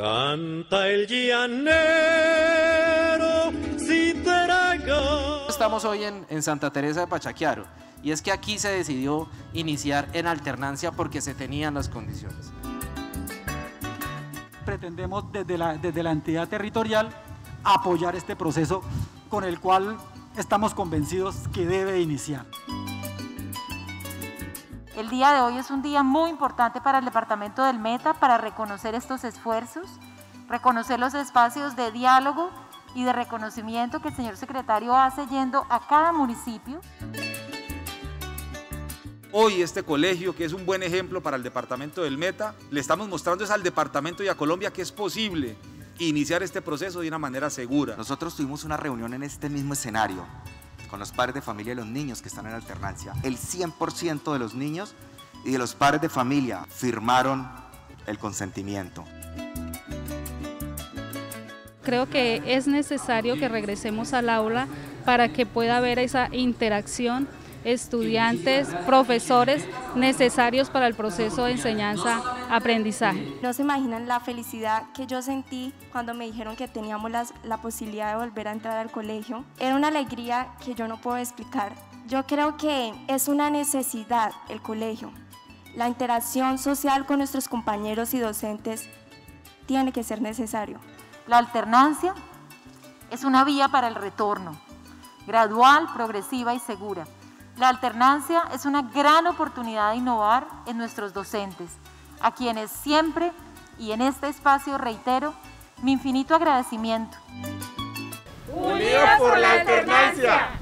Canta el llanero, Estamos hoy en, en Santa Teresa de Pachaquiaro y es que aquí se decidió iniciar en alternancia porque se tenían las condiciones. Pretendemos desde la, desde la entidad territorial apoyar este proceso con el cual estamos convencidos que debe iniciar. El día de hoy es un día muy importante para el departamento del Meta para reconocer estos esfuerzos, reconocer los espacios de diálogo y de reconocimiento que el señor secretario hace yendo a cada municipio. Hoy este colegio, que es un buen ejemplo para el departamento del Meta, le estamos mostrando es al departamento y a Colombia que es posible iniciar este proceso de una manera segura. Nosotros tuvimos una reunión en este mismo escenario con los padres de familia y los niños que están en alternancia. El 100% de los niños y de los padres de familia firmaron el consentimiento. Creo que es necesario que regresemos al aula para que pueda haber esa interacción estudiantes, profesores necesarios para el proceso de enseñanza-aprendizaje. No se imaginan la felicidad que yo sentí cuando me dijeron que teníamos la posibilidad de volver a entrar al colegio. Era una alegría que yo no puedo explicar. Yo creo que es una necesidad el colegio. La interacción social con nuestros compañeros y docentes tiene que ser necesario. La alternancia es una vía para el retorno, gradual, progresiva y segura. La alternancia es una gran oportunidad de innovar en nuestros docentes, a quienes siempre y en este espacio reitero mi infinito agradecimiento. Unidos por la alternancia.